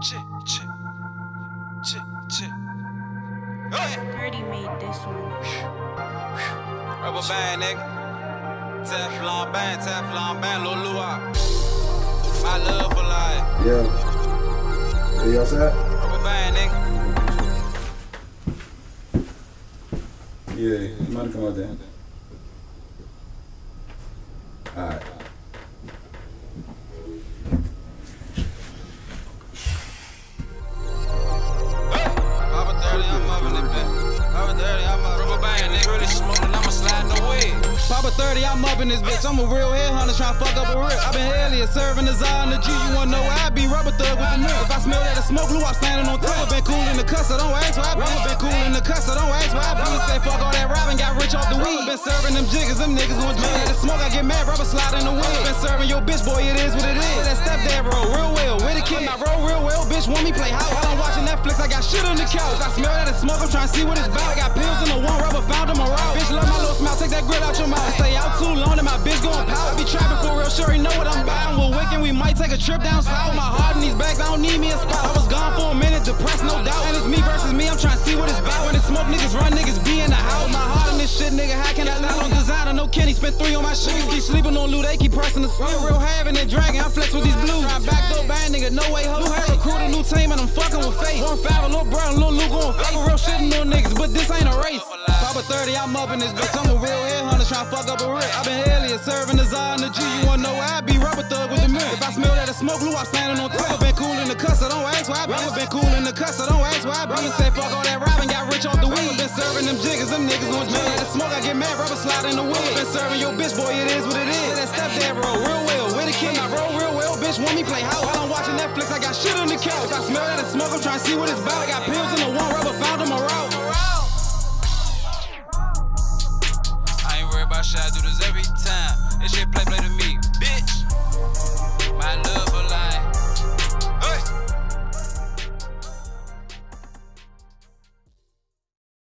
Chit, chit, chit, chit. Dirty made this one. Rubberbann, nigga. Teflon band, Teflon band, Lil My love for life. Yeah. Yeah, y'all outside? Rubberbann, nigga. Yeah, you might come out there. 30, I'm way. Papa 30, I'm up in this bitch. I'm a real headhunter tryna fuck up a rip. i been Elliot serving the Zion the G. You wanna know why I be rubber thug with the nigga. If I smell that a smoke glue, I'm standing on top. Been cool in the cuss, I don't ask why I been. Been cool in the cuss, I don't ask why I been. Say fuck all that robbing, got rich off the weed. Been serving them jiggers, them niggas gon' drink. That smoke, I get mad, rubber slide in the wind. Been serving your bitch, boy, it is what it is. That stepdad roll real well, with a kid. I roll real well, bitch, want me play house. Netflix, I got shit on the couch. I smell that smoke, I'm tryna see what it's about. I got pills in the one rubber, found them around. Bitch, love my little smile, take that grit out your mouth. Stay out too long, and my bitch gon' pout. Be trapping for real, sure he know what I'm about. We're Wicked, we might take a trip down south. My heart in these bags, I don't need me a spot. I was gone for a minute, depressed, no doubt. And it's me versus me, I'm tryna see what it's about. When it's smoke, niggas run, niggas be in the house. My heart in this shit, nigga, how can I lie on designer? No Kenny, spent three on my shit. Keep sleeping on loot, they keep pressing the spin. Real having it, dragging, I flex with these blues. Back door band, nigga, no way, ho. Recruit a new team, and I'm fucking with fate. One five, a little bro, and little Luke on fake. Real shit, no niggas, but this ain't a race. Papa 30, I'm up in this bitch. I'm a real headhunter tryna fuck up a rip. i been Elliot serving the Zion the G. You wanna know why I be rubber thug with the mirror. If I smell that smoke glue, I'm standing on top. Been cool in the cuss, I don't ask why I been. Been cool in the cuss, I don't ask why I been. Say fuck all that robbing, got rich off the weed. Been serving them jiggers, them niggas gon' smell that smoke. I get mad, rubber slide in the wind. Been serving your bitch, boy, it is what it is. That stepdad roll well, want me play house. While I'm watching Netflix, I got shit on the couch. I smell that smoke, I'm tryna see what it's about. I got pills in the one rubber, found them around. I ain't worried about shit, I do this every time. This shit play play to me.